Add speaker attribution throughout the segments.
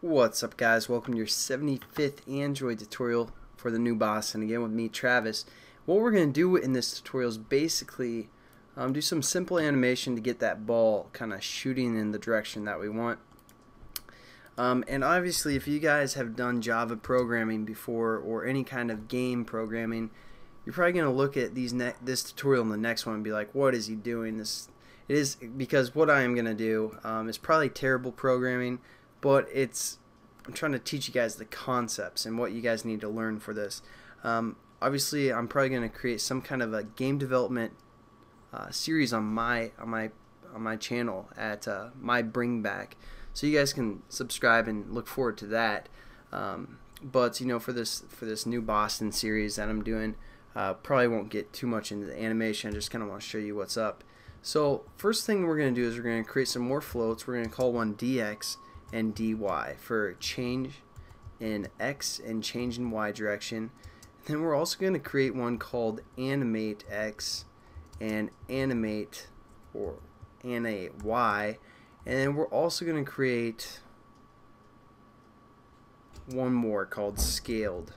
Speaker 1: What's up guys, welcome to your 75th Android tutorial for the new boss and again with me Travis. What we're going to do in this tutorial is basically um, do some simple animation to get that ball kind of shooting in the direction that we want. Um, and obviously if you guys have done Java programming before or any kind of game programming you're probably going to look at these this tutorial and the next one and be like what is he doing this it is because what I am going to do um, is probably terrible programming but it's I'm trying to teach you guys the concepts and what you guys need to learn for this. Um, obviously, I'm probably going to create some kind of a game development uh, series on my on my on my channel at uh, MyBringBack, so you guys can subscribe and look forward to that. Um, but you know, for this for this new Boston series that I'm doing, uh, probably won't get too much into the animation. I just kind of want to show you what's up. So first thing we're going to do is we're going to create some more floats. We're going to call one DX and dy for change in x and change in y direction. And then we're also going to create one called animate x and animate or animate y. And then we're also going to create one more called scaled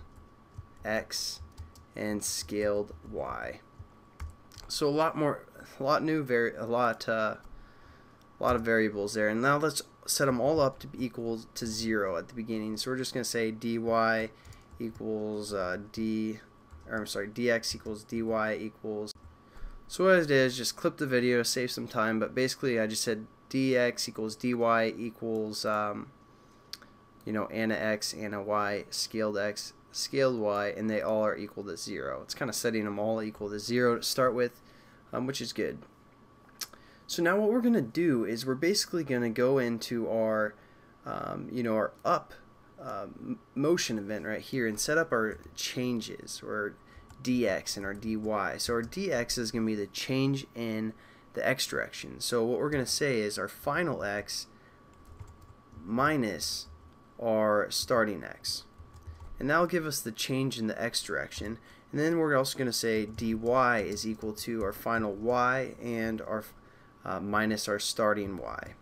Speaker 1: x and scaled y. So a lot more, a lot new, very a lot, uh, a lot of variables there. And now let's set them all up to be equal to 0 at the beginning. So we're just going to say dy equals uh, d, or I'm sorry, dx equals dy equals. So what I did is just clip the video, save some time, but basically I just said dx equals dy equals, um, you know, ana x, ana y, scaled x, scaled y, and they all are equal to 0. It's kind of setting them all equal to 0 to start with, um, which is good. So now what we're going to do is we're basically going to go into our, um, you know, our up uh, motion event right here and set up our changes or dx and our dy. So our dx is going to be the change in the x direction. So what we're going to say is our final x minus our starting x. And that'll give us the change in the x direction. And then we're also going to say dy is equal to our final y and our uh, minus our starting y.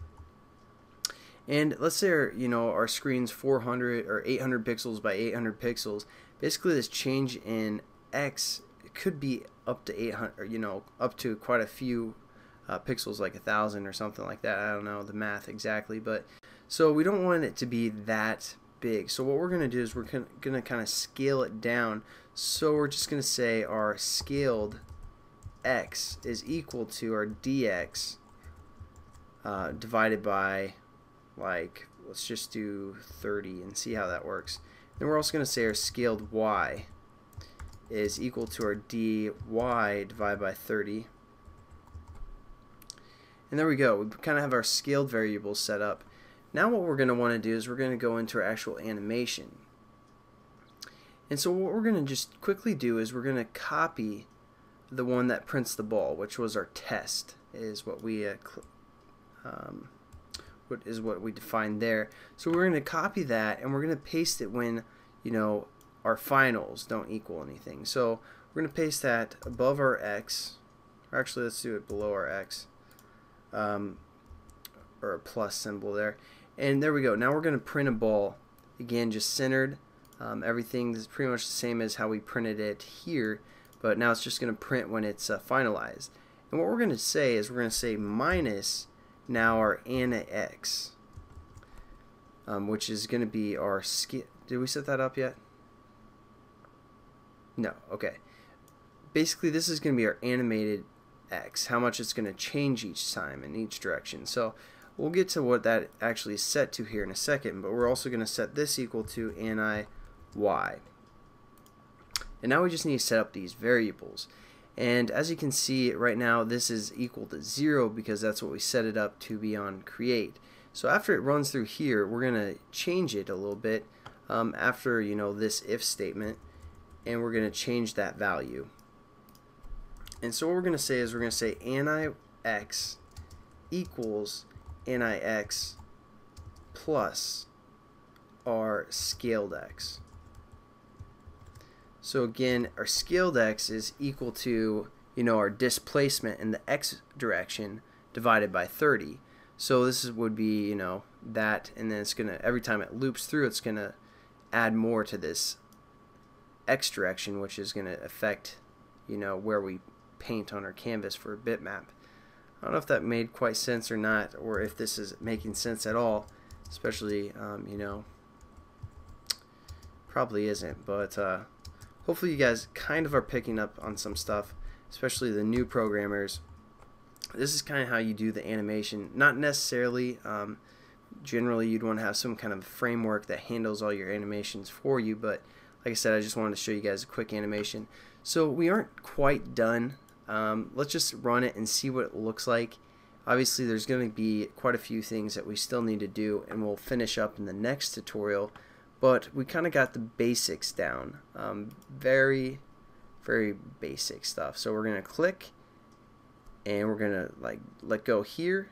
Speaker 1: And let's say our, you know our screen's 400 or 800 pixels by 800 pixels. Basically, this change in x could be up to 800, you know, up to quite a few uh, pixels, like a thousand or something like that. I don't know the math exactly, but so we don't want it to be that big. So what we're going to do is we're going to kind of scale it down. So we're just going to say our scaled x is equal to our dx uh, divided by like let's just do 30 and see how that works. Then we're also going to say our scaled y is equal to our dy divided by 30 and there we go. We kind of have our scaled variables set up. Now what we're going to want to do is we're going to go into our actual animation. And so what we're going to just quickly do is we're going to copy the one that prints the ball, which was our test, is what we uh, um, what is what we defined there. So we're going to copy that and we're going to paste it when you know our finals don't equal anything. So we're going to paste that above our x, or actually let's do it below our x, um, or a plus symbol there. And there we go. Now we're going to print a ball. Again, just centered. Um, everything is pretty much the same as how we printed it here but now it's just going to print when it's uh, finalized. And what we're going to say is we're going to say minus now our ana x, um, which is going to be our scale. Did we set that up yet? No. Okay. Basically, this is going to be our animated x, how much it's going to change each time in each direction. So we'll get to what that actually is set to here in a second, but we're also going to set this equal to ani y. And now we just need to set up these variables. And as you can see right now, this is equal to 0 because that's what we set it up to be on create. So after it runs through here, we're going to change it a little bit um, after you know this if statement, and we're going to change that value. And so what we're going to say is we're going to say ani x equals ani x plus our scaled x. So again, our scaled x is equal to, you know, our displacement in the x direction divided by 30. So this would be, you know, that and then it's gonna every time it loops through it's gonna add more to this X direction which is gonna affect you know where we paint on our canvas for a bitmap. I don't know if that made quite sense or not or if this is making sense at all especially um, you know probably isn't but uh, hopefully you guys kind of are picking up on some stuff especially the new programmers. This is kind of how you do the animation. Not necessarily um, generally you'd want to have some kind of framework that handles all your animations for you but like I said I just wanted to show you guys a quick animation. So we aren't quite done. Um, let's just run it and see what it looks like. Obviously there's going to be quite a few things that we still need to do and we'll finish up in the next tutorial but we kind of got the basics down um, very very basic stuff so we're gonna click and we're gonna like let go here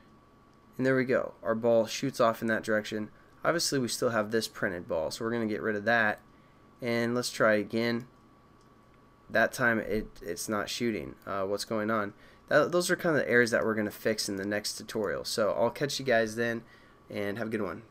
Speaker 1: and there we go. Our ball shoots off in that direction. Obviously, we still have this printed ball, so we're going to get rid of that. And let's try again. That time, it it's not shooting. Uh, what's going on? That, those are kind of the errors that we're going to fix in the next tutorial. So I'll catch you guys then, and have a good one.